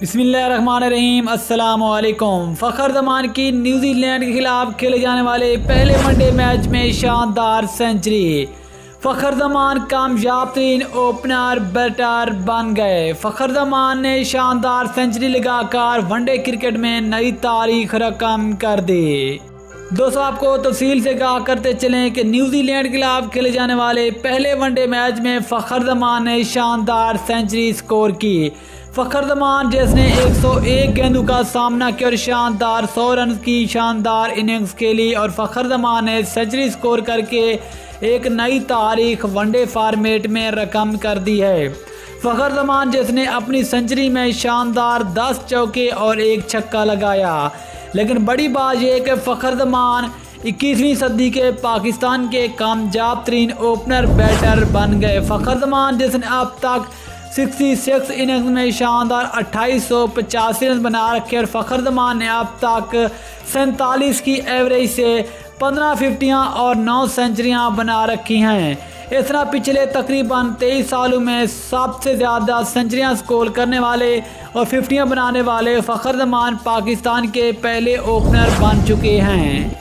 अस्सलाम वालेकुम फ़खर जमान की न्यूजीलैंड के खिलाफ खेले जाने वाले पहले वनडे मैच में शानदार सेंचुरी। फ़खर जमान कामयाब तरीन ओपनर, बैटर बन गए। फ़खर जमान ने शानदार सेंचुरी लगाकर वनडे क्रिकेट में नई तारीख रकम कर दी। दोस्तों, आपको तफसील से कहा करते चलें कि न्यूजीलैंड के खिलाफ खेले जाने वाले पहले वनडे मैच में फ़खर जमान ने शानदार सेंचुरी स्कोर की। फ़खर जमान, जिसने 101 गेंदों का सामना किया और शानदार 100 रन की शानदार इनिंग्स खेली और फ़खर जमान ने सेंचुरी स्कोर करके एक नई तारीख वनडे फॉर्मेट में रकम कर दी है। फ़खर जमान, जिसने अपनी सेंचुरी में शानदार 10 चौके और एक छक्का लगाया। लेकिन बड़ी बात यह है कि फ़खर जमान इक्कीसवीं सदी के पाकिस्तान के कामयाब तरीन ओपनर, बैटर बन गए। फ़खर जमान जिसने अब तक 66 इनिंग्स में शानदार अट्ठाईस सौ पचासी रन बना रखे और फ़खर जमान ने अब तक सैंतालीस की एवरेज से 15 फिफ्टियाँ और नौ सेंचुरियाँ बना रखी हैं। इस तरह पिछले तकरीबन तेईस सालों में सबसे ज़्यादा सेंचुरियाँ स्कोर करने वाले और फिफ्टियाँ बनाने वाले फ़खर जमान पाकिस्तान के पहले ओपनर बन चुके हैं।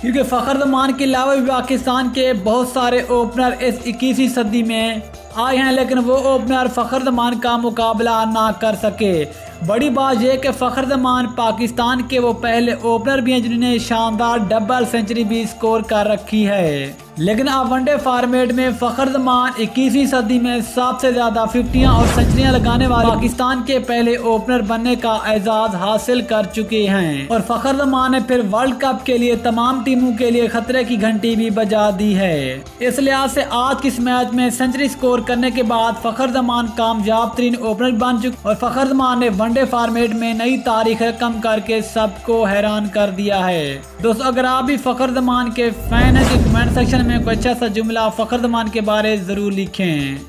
क्योंकि फ़खर जमान के अलावा भी पाकिस्तान के बहुत सारे ओपनर इस इक्कीसवीं सदी में आए हैं, लेकिन वो ओपनर फ़खर जमान का मुकाबला ना कर सके। बड़ी बात यह कि फ़खर जमान पाकिस्तान के वो पहले ओपनर भी हैं जिन्होंने शानदार डबल सेंचुरी भी स्कोर कर रखी है। लेकिन अब वनडे फॉर्मेट में फ़खर जमान इक्कीसवीं सदी में सबसे ज़्यादा फिफ्टियाँ और सेंचुरियाँ लगाने वाले पाकिस्तान के पहले ओपनर बनने का एजाज हासिल कर चुके हैं। और फ़खर जमान ने फिर वर्ल्ड कप के लिए तमाम टीमों के लिए खतरे की घंटी भी बजा दी है। इस लिहाज से आज किस मैच में सेंचुरी स्कोर करने के बाद फ़खर जमान कामयाब तरीन ओपनर बन चुके और फ़खर जमान ने वनडे फॉर्मेट में नई तारीख कम करके सबको हैरान कर दिया है। दोस्तों, अगर आप भी फ़खर जमान के फ़ैन है तो कमेंट सेक्शन में कोई अच्छा सा जुमला फ़खरदमान के बारे ज़रूर लिखें।